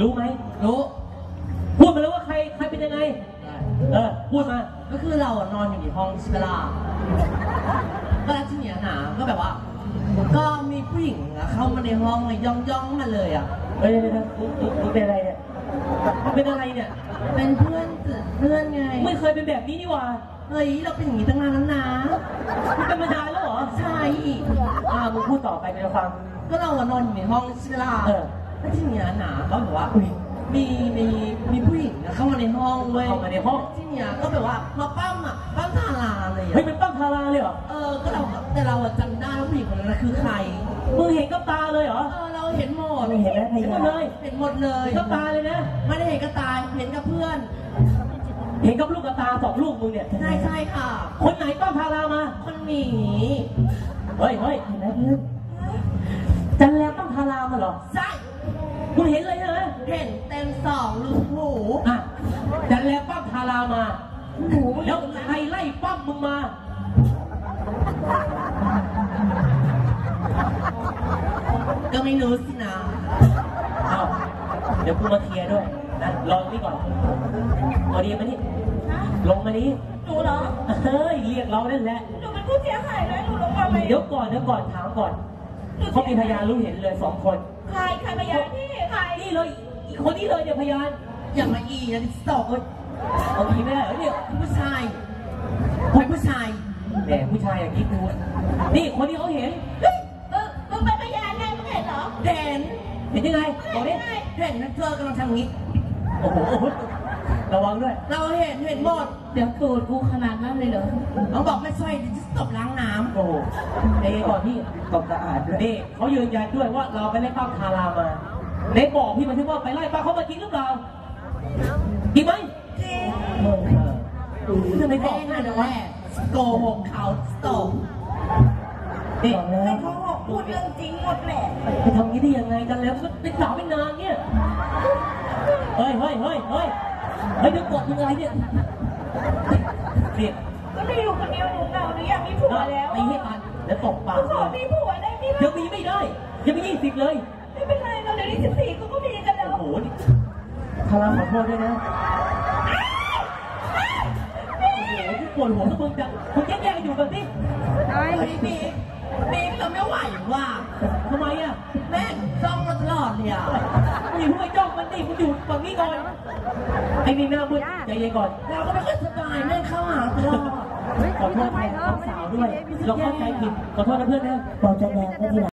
รู้ไหมรู้ พูดมาแล้วว่าใครใครเป็นยังไง เออ พูดมา ก็คือเราอะนอนอยู่ในห้องใช่ไหมล่ะก็แล้วทีเนี้ยนะก็แบบว่า ก็มีผู้หญิงอะเข้ามาในห้องเลยย่องย่องๆมาเลยอะ เฮ้ยเดี๋ยวๆมึงมึงมึงเป็นอะไรเนี่ยมึงเป็นอะไรเนี่ย เป็นเพื่อนเพื่อนไง ไม่เคยเป็นแบบนี้นี่หว่าเฮ้ยเราเป็นอย่างนี้ตั้งนานแล้วนะ มึงเป็นมานานแล้วเหรอ ใช่ อ่ามึงพูดต่อไปกูจะฟังก็เราอะนอนอยู่ในห้องใช่ไหมล่ะ เออ แล้วทีเนี้ยนะก็แบบว่าอุ๊ยมีมีมีผู้หญิงอะเข้ามาในห้องเว้ยเข้ามาในห้อง ที่เนี้ยก็แบบว่ามาปั้มอะปั้มทาราเลยเฮ้ยอะเป็นปั้มทาราเลยเหรอ เออก็เราแต่เราอะจำได้ว่าผู้หญิงคนนั้นนะคือใคร มึงเห็นกับตาเลยเหรอ เออเราเห็นหมดเห็นแล้วพเห็นยาหมดเลยเห็นหมดเลยเห็นกับตาเลยนะ ไม่ได้เห็นกับตาเห็นกับเพื่อน เห็นกับลูกกับตาสองลูกมึงเนี่ย ใช่ใช่ค่ะ คนไหนปั้มทารามา คนหนีเฮ้ยเฮ้ยเห็นไหมเพื่อนจันแล้วปั้มทารามาเหรอ ใช่ มึงเห็นเลยใช่ไหมเห็นเต็มสองลูกหูอะจันแล้วปั้มทารามาแล้วใครไล่ปั้มมึงมา ก็ไม่รู้สินะเอาเดี๋ยวกูมาเคลียร์ด้วยนะรอนี่ก่อนเอาดีมานี่ลงมานี่หนูเหรอเฮ้ยเรียกเรานั่นแหละหนูเป็นผู้เสียหายเลยหนูลงมาเลยเดี๋ยวก่อนเดี๋ยวก่อนถามก่อนเขามีพยานรู้เห็นเลยสองคน ใคร เลยอีกคนนี้เลยเนี่ยพยานอย่ามาอีนะที่สองคนเอาอีไม่ได้เหรอเนี่ยผู้ชายคนผู้ชายแหมผู้ชายอย่างนี้กูนี่คนที่เขาเห็นเฮ้ยเออมึงเป็นพยานไงมึงเห็นเหรอเห็นเห็นยังไงบอกดิเห็นนะเธอกำลังทำอย่างนี้โอ้โหระวังด้วย เราเห็นเห็นหมด เดี๋ยวตูดกูขนาดนั้นเลยเหรอน้องบอกไม่ใช่เดี๋ยวจะตบล้างน้โอ้โหเอ้ก่อนพี่ตบสะอาดด้วยนี่เขายืนยันด้วยว่าเราไปไล่ป้าทารามา ในบอกพี่มาที่ว่าไปไล่ป้าเขามาจริงหรือเปล่าจริงไหมจริงเออเออทำไมำบอกแม่ไม่น่ะได้แม่วะโกหกเขาตบนี่ไม่เขาบอกพูดเรื่องจริงหมดแหละไปทำงี้ได้ยังไงกันแล้วก็เป็นสาวไม่นานเนี่ยเฮ้ยเฮ้ยเฮ้ยเฮ้ยเฮ้ยเดี๋ยวกดยังไงเนี่ยเนี่ยก็ได้อยู่คนเดียวหนูเหงาหนูอยากมีผัวแล้วตีให้ตันเดี๋ยวตบหปานูกขอเลมียผัวได้ไหมเดี๋ยวล่ะมีไม่ได้ยังไม่ยี่สิบเลย ดี๋ยวนี้สิบสี่เขาก็มีกันแล้วโอ้โหนี่ทาราขอโทษด้วยนะโอ้โหที่ปวดหัวทุกคนจังคุณแยกๆกันอยู่แบบนี้เฮ้ยบีบีเราไม่ไหวว่ะทำไมอะแม่งจ้องเราตลอดเลยอะมึงอย่าเพิ่งไปจ้องมันดิมึงอยู่ฝั่งนี้ก่อนไอ้นี่หน้ามืดใจเย็นก่อน เราก็ไม่ค่อยสบายแม่งเข้าหาตลอดขอโทษแทนน้องสาวด้วยเราเข้าใจผิดขอโทษนะเพื่อนนะ บอกจะแดงก็ทีหลัง